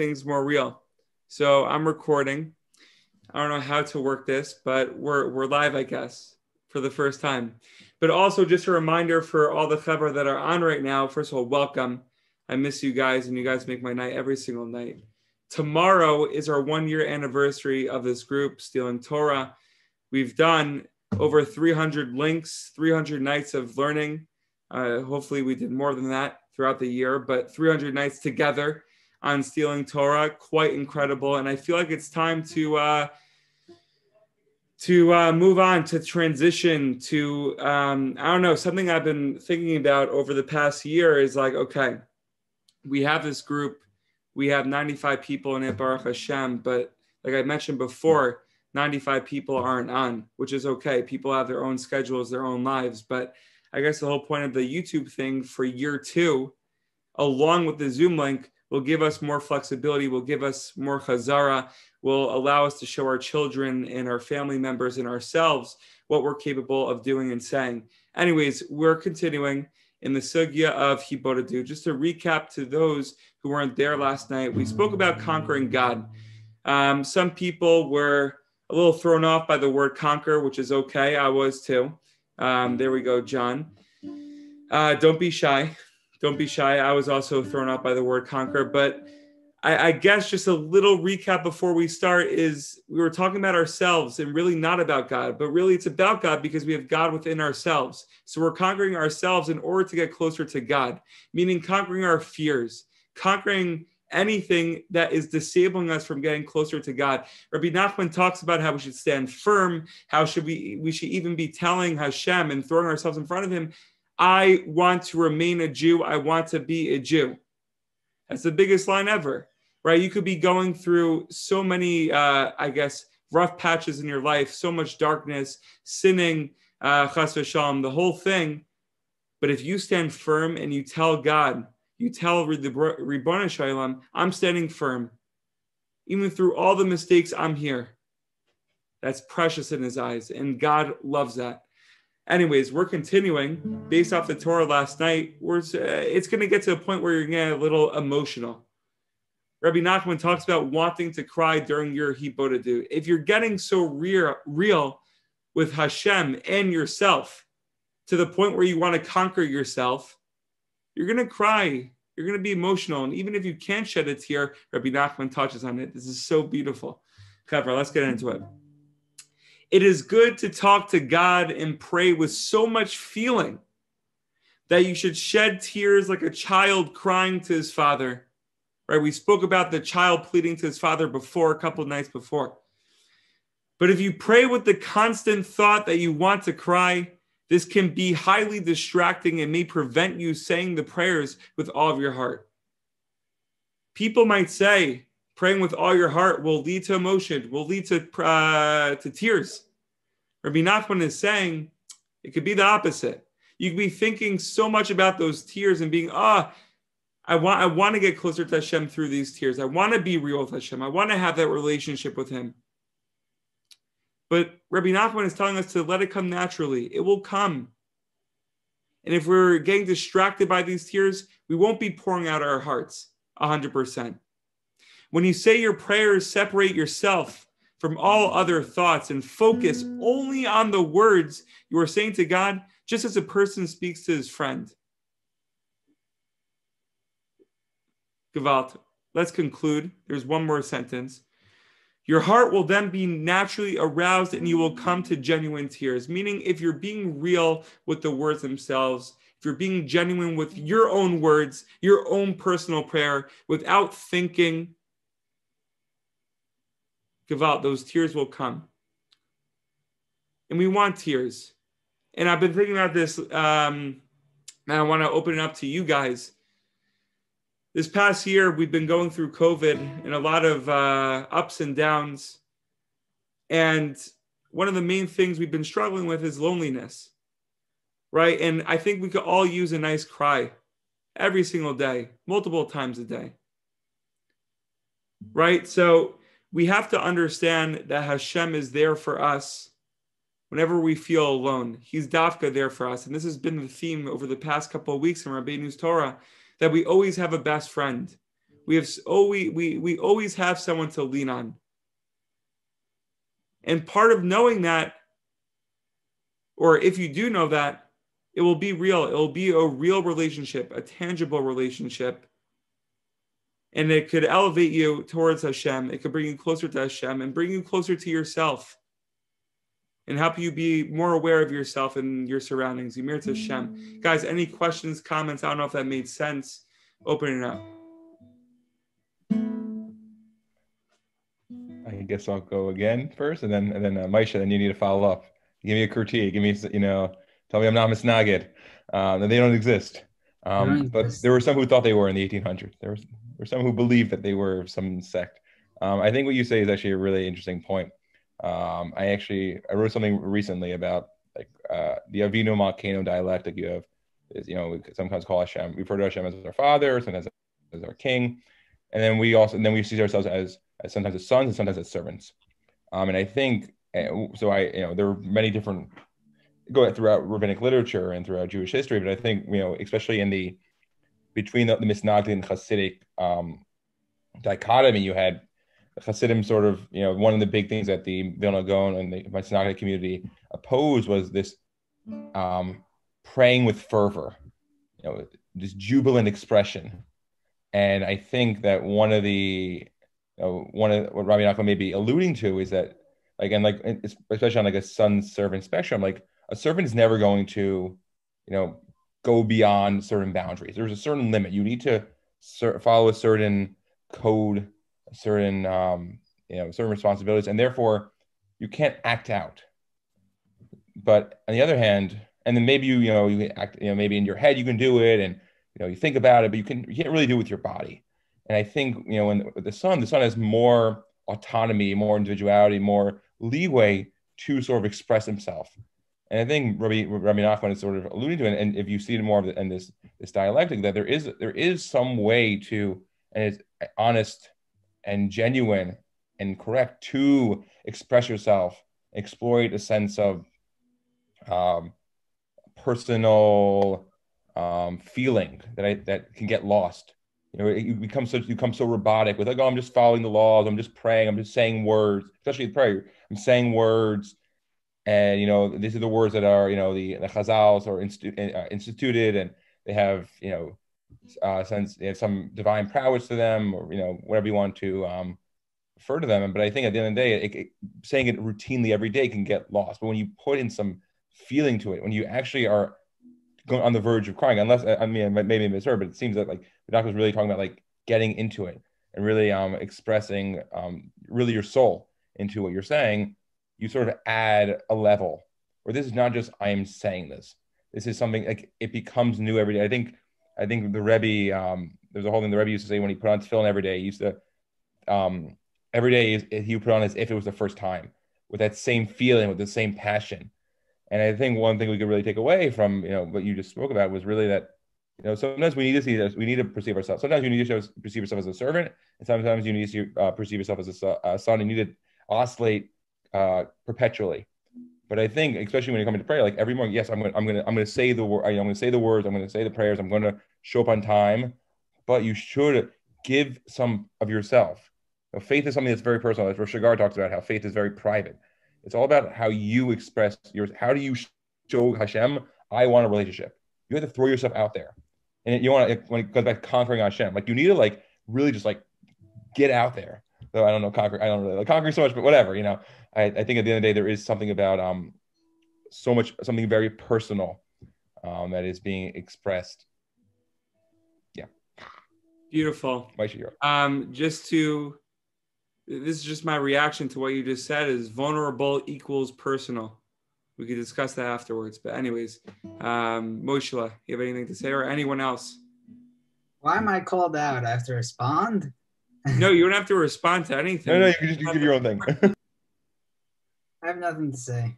things more real. So I'm recording. I don't know how to work this, but we're we're live, I guess, for the first time. But also just a reminder for all the chevra that are on right now. First of all, welcome. I miss you guys, and you guys make my night every single night. Tomorrow is our one year anniversary of this group, Stealing Torah. We've done over 300 links, 300 nights of learning. Uh, hopefully, we did more than that throughout the year, but 300 nights together on stealing Torah, quite incredible. And I feel like it's time to uh, to uh, move on to transition to um, I don't know something I've been thinking about over the past year is like okay, we have this group, we have 95 people in it, Baruch Hashem, but like I mentioned before. 95 people aren't on, which is okay. People have their own schedules, their own lives. But I guess the whole point of the YouTube thing for year two, along with the Zoom link, will give us more flexibility, will give us more chazara, will allow us to show our children and our family members and ourselves what we're capable of doing and saying. Anyways, we're continuing in the sugya of Hibodadu. Just to recap to those who weren't there last night, we spoke about conquering God. Um, some people were a little thrown off by the word conquer, which is okay. I was too. Um, there we go, John. Uh, don't be shy don't be shy. I was also thrown out by the word conquer, but I, I, guess just a little recap before we start is we were talking about ourselves and really not about God, but really it's about God because we have God within ourselves. So we're conquering ourselves in order to get closer to God, meaning conquering our fears, conquering anything that is disabling us from getting closer to God. Rabbi Nachman talks about how we should stand firm, how should we we should even be telling Hashem and throwing ourselves in front of him I want to remain a Jew. I want to be a Jew. That's the biggest line ever, right? You could be going through so many, uh, I guess, rough patches in your life, so much darkness, sinning, uh, chas v'shalom, the whole thing. But if you stand firm and you tell God, you tell the Ribbon Shalom, I'm standing firm. Even through all the mistakes, I'm here. That's precious in his eyes, and God loves that. Anyways, we're continuing based off the Torah last night. We're, uh, it's going to get to a point where you're going to get a little emotional. Rabbi Nachman talks about wanting to cry during your hibodadu. If you're getting so real, real with Hashem and yourself to the point where you want to conquer yourself, you're going to cry. You're going to be emotional. And even if you can't shed a tear, Rabbi Nachman touches on it. This is so beautiful. Chevra, let's get into it. It is good to talk to God and pray with so much feeling that you should shed tears like a child crying to his father. Right? We spoke about the child pleading to his father before, a couple nights before. But if you pray with the constant thought that you want to cry, this can be highly distracting and may prevent you saying the prayers with all of your heart. People might say, praying with all your heart will lead to emotion, will lead to, uh, to tears. Rabbi Nachman is saying it could be the opposite. You could be thinking so much about those tears and being, ah, oh, I want, I want to get closer to Hashem through these tears. I want to be real with Hashem. I want to have that relationship with Him. But Rabbi Nachman is telling us to let it come naturally. It will come. And if we're getting distracted by these tears, we won't be pouring out our hearts 100%. When you say your prayers, separate yourself from all other thoughts and focus mm. only on the words you are saying to God, just as a person speaks to his friend. Gewalt. Let's conclude. There's one more sentence. Your heart will then be naturally aroused and you will mm. come to genuine tears. Meaning, if you're being real with the words themselves, if you're being genuine with your own words, your own personal prayer, without thinking, Gewalt, those tears will come. And we want tears. And I've been thinking about this, um, and I want to open it up to you guys. This past year, we've been going through COVID and a lot of uh, ups and downs. And one of the main things we've been struggling with is loneliness, right? And I think we could all use a nice cry every single day, multiple times a day, right? So we have to understand that Hashem is there for us whenever we feel alone. He's Dafka there for us. And this has been the theme over the past couple of weeks in Rabbeinu's Torah that we always have a best friend. We have always we we always have someone to lean on. And part of knowing that, or if you do know that, it will be real. It will be a real relationship, a tangible relationship. And it could elevate you towards Hashem. It could bring you closer to Hashem and bring you closer to yourself and help you be more aware of yourself and your surroundings. Yimir Hashem. Guys, any questions, comments? I don't know if that made sense. Open it up. I guess I'll go again first, and then and then uh, Maisha, then you need to follow up. Give me a critique. Give me, you know, tell me I'm not misnagid. Um, they don't exist. Um, but there were some who thought they were in the 1800s. There, was, were some who believed that they were some sect. Um, I think what you say is actually a really interesting point. Um, I actually I wrote something recently about like uh, the Avinu Malkeinu dialectic. You have, is, you know, we sometimes call Hashem. We refer to Hashem as our Father, sometimes as our King, and then we also and then we see ourselves as, as sometimes as sons and sometimes as servants. Um, and I think eh, so. I you know there are many different go throughout rabbinic literature and throughout Jewish history, but I think you know especially in the between the, the Misnagdi and Hasidic um, dichotomy, you had Hasidim sort of, you know, one of the big things that the Vilna Gaon and the Misnagdi community opposed was this um, praying with fervor, you know, this jubilant expression. And I think that one of the, you know, one of what Rabbi Nachman may be alluding to is that, and like, especially on like a son servant spectrum, like a servant is never going to, you know, go beyond certain boundaries. There's a certain limit. You need to follow a certain code a certain um, you know certain responsibilities, and therefore you can't act out. But on the other hand, and then maybe you you know you act you know maybe in your head you can do it, and you know you think about it, but you can you can't really do it with your body. And I think you know when the son, the son has more autonomy, more individuality, more leeway to sort of express himself. And I think Rabbi, Rabbi Nachman is sort of alluding to it, and if you see it more of the, in this this dialectic, that there is there is some way to, and it's honest and genuine and correct to express yourself, exploit a sense of um, personal um, feeling that I, that can get lost. You know, you become so you become so robotic with like, oh, I'm just following the laws. I'm just praying. I'm just saying words, especially the prayer. I'm saying words, and you know, these are the words that are you know the the Chazals are uh, instituted, and they have you know uh, sense have some divine prowess to them, or you know whatever you want to um, refer to them. But I think at the end of the day, it, it, saying it routinely every day can get lost. But when you put in some feeling to it, when you actually are going on the verge of crying, unless I mean maybe I misheard, but it seems that like the doctor was really talking about like getting into it and really um, expressing um, really your soul into what you're saying. You sort of add a level where this is not just I am saying this. This is something like it becomes new every day. I think I think the Rebbe, um, there's a whole thing the Rebbe used to say when he put on tefillin every day, he used to, um, every day he would put on as if it was the first time with that same feeling, with the same passion. And I think one thing we could really take away from, you know, what you just spoke about was really that, you know, sometimes we need to see this, we need to perceive ourselves. Sometimes you need to perceive yourself as a servant, and sometimes you need to uh, perceive yourself as a, a son, and you need to oscillate uh, perpetually. But I think, especially when you come into prayer, like every morning, yes, I'm going, I'm going to, I'm going to say the word, I'm to say the words, I'm going to say the prayers, I'm going to show up on time. But you should give some of yourself. You know, faith is something that's very personal. As Rosh talks about, how faith is very private. It's all about how you express yours. How do you show Hashem, I want a relationship? You have to throw yourself out there, and you want to when it goes back to conquering Hashem, like you need to like really just like get out there. Though I don't know conquer, I don't really like conquering so much, but whatever, you know. I, I think at the end of the day, there is something about um, so much something very personal um, that is being expressed. Yeah. Beautiful. Um, just to this is just my reaction to what you just said is vulnerable equals personal. We could discuss that afterwards. But anyways, um, Moshela, you have anything to say or anyone else? Why am I called out? I have to respond? No, you don't have to respond to anything. No, no, you can just give your own thing. I have nothing to say,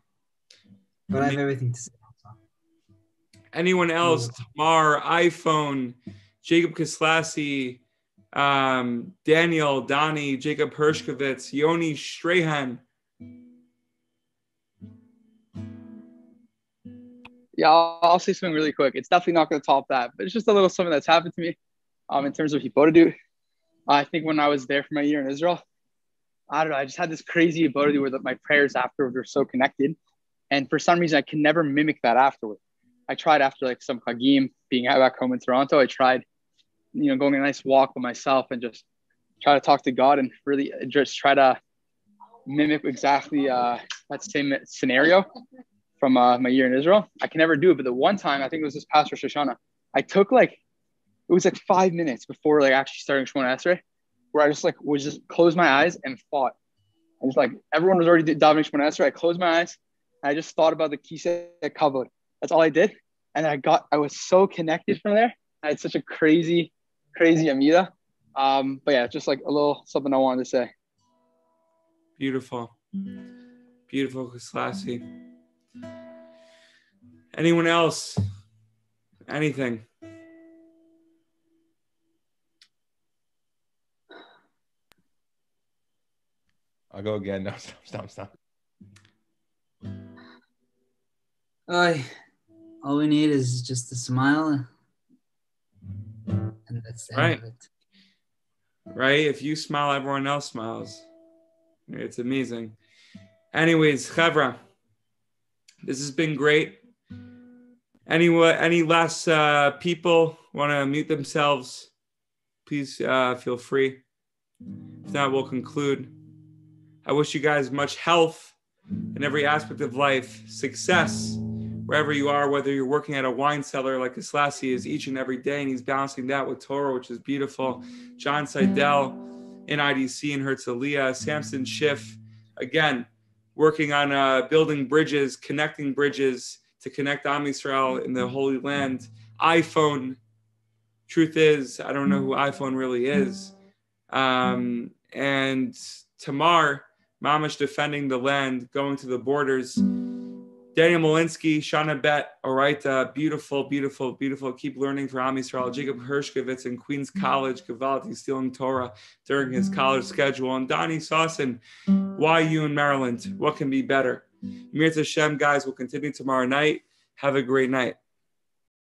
but I have everything to say. Anyone else? Tamar, iPhone, Jacob Kislasi, um, Daniel, Donnie, Jacob Hershkovitz, Yoni Strahan. Yeah, I'll, I'll, say something really quick. It's definitely not going to top that, but it's just a little something that's happened to me um, in terms of Hippolyte. I think when I was there for my year in Israel, I don't know. I just had this crazy ability where my prayers afterwards were so connected, and for some reason I can never mimic that afterward. I tried after like some Chagim, being back home in Toronto. I tried, you know, going a nice walk with myself and just try to talk to God and really just try to mimic exactly uh, that same scenario from uh, my year in Israel. I can never do it, but the one time I think it was this past Rosh Hashanah, I took like it was like five minutes before like actually starting Shemona Esrei, where I just like was just closed my eyes and thought. I was like everyone was already davening Shemona Esrei. I closed my eyes. I just thought about the kisei kavod. That's all I did, and I got I was so connected from there. I had such a crazy, crazy Amida. Um, but yeah, just like a little something I wanted to say. Beautiful, beautiful, classy. Anyone else? Anything? I'll go again. No, stop, stop, stop. Uh, all we need is just a smile. And that's the right. end of it. Right? If you smile, everyone else smiles. It's amazing. Anyways, Chevra, this has been great. Any, any last uh, people want to mute themselves? Please uh, feel free. If not, we'll conclude. I wish you guys much health in every aspect of life, success wherever you are, whether you're working at a wine cellar like Kislasi is each and every day, and he's balancing that with Torah, which is beautiful. John Seidel in IDC in Herzliya, Samson Schiff, again, working on uh, building bridges, connecting bridges to connect Am Yisrael in the Holy Land. iPhone, truth is, I don't know who iPhone really is. Um, and Tamar, Mamish defending the land, going to the borders. Daniel Molinsky, Shana Bet, uh, beautiful, beautiful, beautiful. Keep learning for Am Yisrael. Jacob Hershkovitz in Queens College, Gavalti stealing Torah during his college schedule. And Donnie Sawson, YU in Maryland. What can be better? Mir Hashem, guys, will continue tomorrow night. Have a great night.